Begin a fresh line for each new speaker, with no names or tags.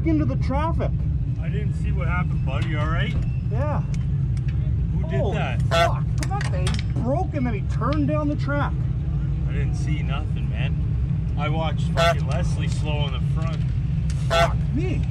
back into the traffic.
I didn't see what happened, buddy. All right?
Yeah.
Who did that?
Fuck. Come on, man. He broke and then he turned down the track.
I didn't see nothing, man. I watched fucking Leslie slow on the front.
Fuck me.